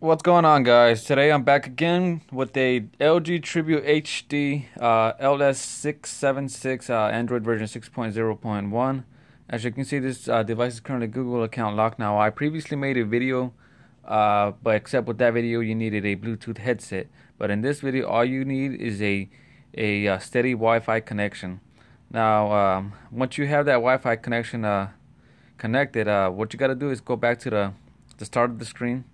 What's going on, guys? Today I'm back again with a LG Tribute HD uh, LS676 uh, Android version 6.0.1. As you can see, this uh, device is currently Google account locked now. I previously made a video, uh, but except with that video, you needed a Bluetooth headset. But in this video, all you need is a a uh, steady Wi-Fi connection. Now, um, once you have that Wi-Fi connection uh, connected, what you got to do is go back to the the start of the screen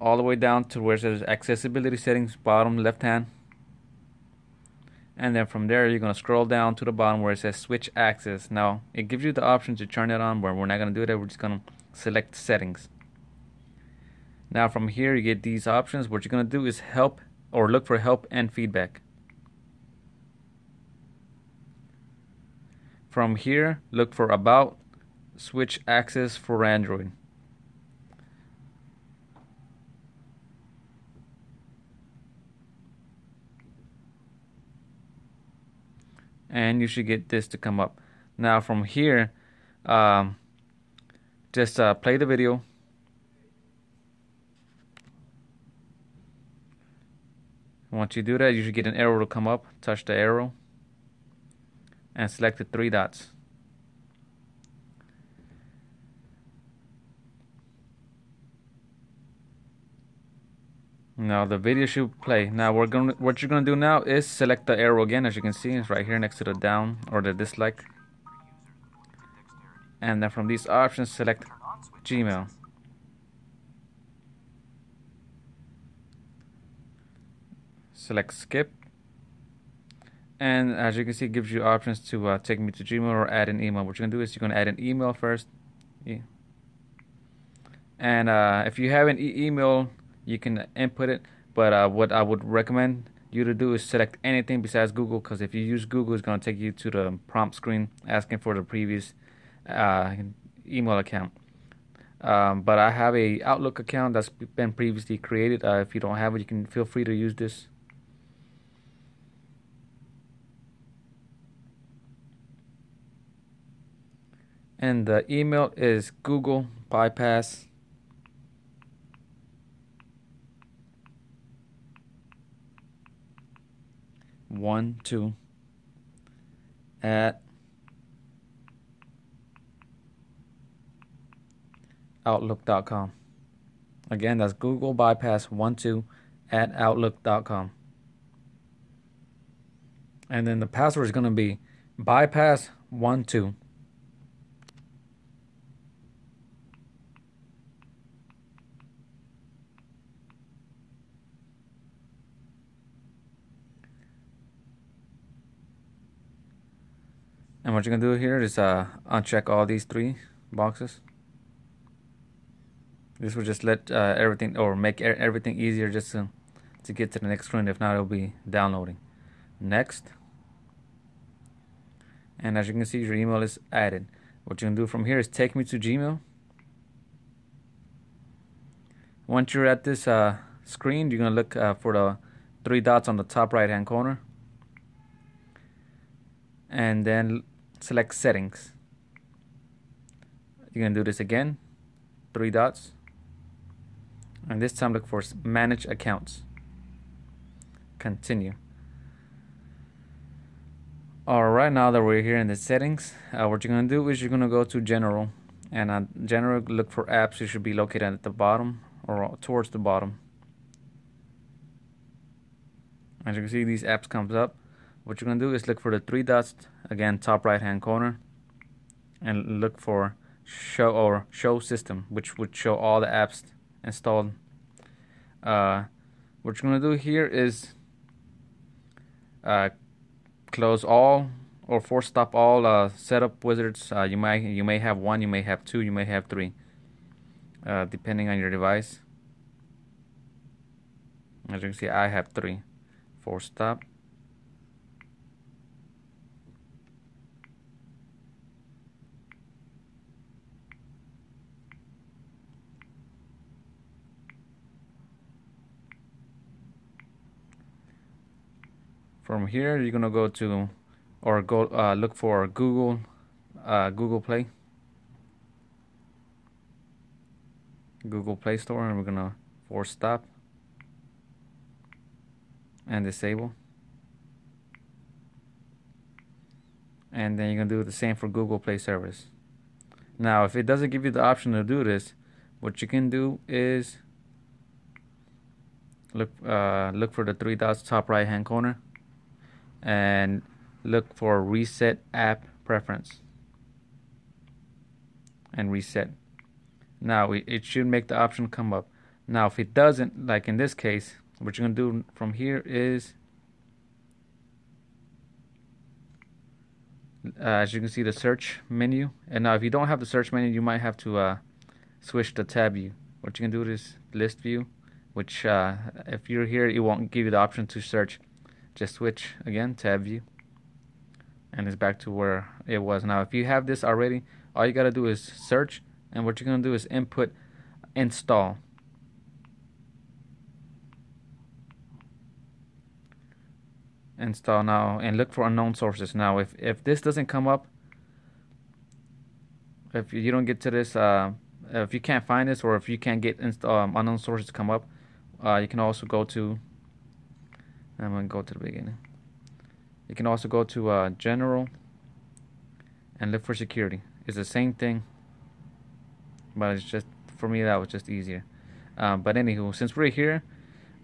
all the way down to where it says accessibility settings bottom left hand. And then from there you're going to scroll down to the bottom where it says switch access. Now it gives you the option to turn it on but we're not going to do that. We're just going to select settings. Now from here you get these options. What you're going to do is help or look for help and feedback. From here look for about switch access for Android and you should get this to come up. Now from here um, just uh, play the video. Once you do that you should get an arrow to come up. Touch the arrow and select the three dots Now the video should play. Now we're going what you're gonna do now is select the arrow again as you can see it's right here next to the down or the dislike. And then from these options select Gmail. Select skip. And as you can see it gives you options to uh, take me to Gmail or add an email. What you're gonna do is you're gonna add an email first. Yeah. And uh, if you have an e email you can input it but uh, what I would recommend you to do is select anything besides Google because if you use Google it's going to take you to the prompt screen asking for the previous uh, email account. Um, but I have a Outlook account that's been previously created. Uh, if you don't have it you can feel free to use this. And the email is Google bypass one two at outlook.com. Again, that's Google bypass one two at outlook.com. And then the password is going to be bypass one two. And what you're gonna do here is uh, uncheck all these three boxes. This will just let uh, everything or make everything easier just to, to get to the next screen. If not, it'll be downloading. Next. And as you can see, your email is added. What you're gonna do from here is take me to Gmail. Once you're at this uh, screen, you're gonna look uh, for the three dots on the top right hand corner and then select settings. You're gonna do this again. Three dots. And this time look for manage accounts. Continue. Alright now that we're here in the settings uh, what you're gonna do is you're gonna go to general. And uh, general look for apps. You should be located at the bottom or towards the bottom. As you can see these apps comes up what you're going to do is look for the three dots again top right hand corner and look for show or show system which would show all the apps installed. Uh, what you're going to do here is uh, close all or force stop all uh, setup wizards. Uh, you might you may have one you may have two you may have three uh, depending on your device. As you can see I have three. Force stop from here you're gonna go to or go uh, look for Google uh, Google Play. Google Play Store and we're gonna force stop and disable. And then you're gonna do the same for Google Play service. Now if it doesn't give you the option to do this what you can do is look uh, look for the three dots top right hand corner and look for reset app preference and reset. Now it should make the option come up. Now if it doesn't like in this case what you're to do from here is uh, as you can see the search menu. And now if you don't have the search menu you might have to uh, switch to tab view. What you can do is list view which uh, if you're here it won't give you the option to search just switch again tab view and it's back to where it was. Now if you have this already all you gotta do is search and what you're gonna do is input install. Install now and look for unknown sources. Now if if this doesn't come up if you don't get to this uh, if you can't find this or if you can't get um, unknown sources to come up uh, you can also go to I'm gonna go to the beginning. You can also go to uh, general and look for security. It's the same thing but it's just for me that was just easier. Uh, but anywho since we're here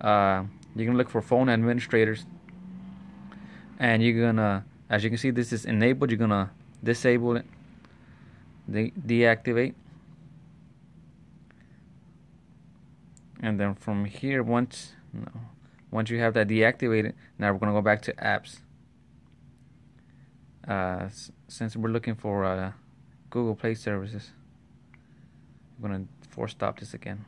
uh, you can look for phone administrators. And you're gonna as you can see this is enabled. You're gonna disable it de deactivate. And then from here once no, once you have that deactivated now we're gonna go back to apps. Uh, since we're looking for uh, Google Play services I'm gonna force stop this again.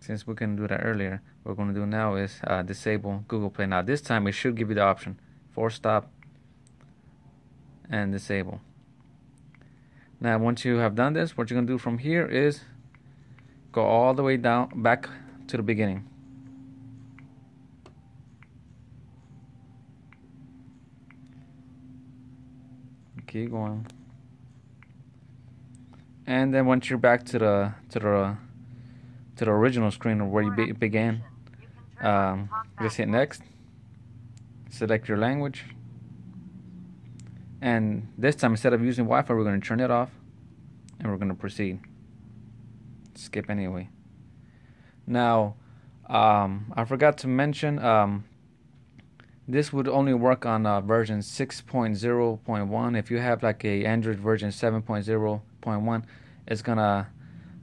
Since we can do that earlier what we're going to do now is uh, disable Google Play. Now this time it should give you the option force stop and disable. Now once you have done this what you're going to do from here is go all the way down back to the beginning keep going and then once you're back to the to the to the original screen of where you be began. Um, just hit next. Select your language. And this time, instead of using Wi-Fi, we're going to turn it off. And we're going to proceed. Skip anyway. Now, um, I forgot to mention, um, this would only work on uh, version 6.0.1. If you have like a Android version 7.0.1, it's gonna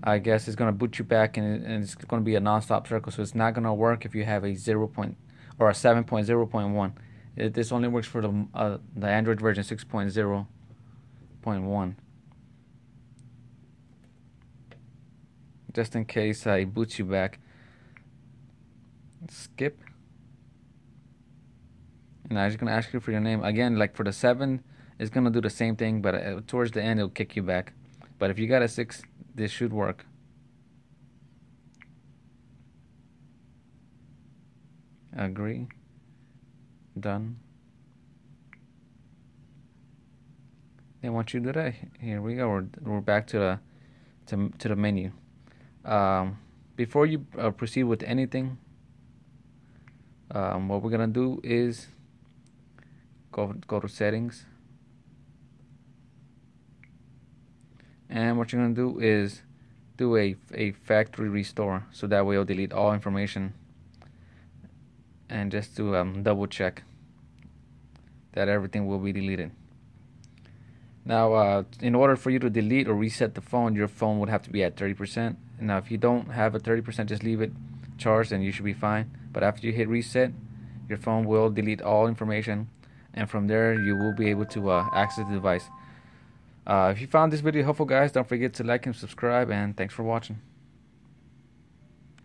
I guess it's to boot you back and, and it's to be a non-stop circle. So it's not to work if you have a 0. Point, or a 7.0.1. It, this only works for the uh, the Android version 6.0.1. Just in case I it boots you back. Skip. And I'm just going to ask you for your name. Again, like for the 7, it's going to do the same thing, but uh, towards the end, it'll kick you back. But if you got a 6, this should work. Agree. Done. Then once you do that, here we go. We're, we're back to the to, to the menu. Um, before you uh, proceed with anything, um, what we're gonna do is go go to settings. And what you're to do is do a, a factory restore so that way it'll delete all information. And just to um, double check that everything will be deleted now uh, in order for you to delete or reset the phone your phone would have to be at 30% now if you don't have a 30% just leave it charged and you should be fine. But after you hit reset your phone will delete all information and from there you will be able to uh, access the device. Uh, if you found this video helpful, guys, don't forget to like and subscribe, and thanks for watching.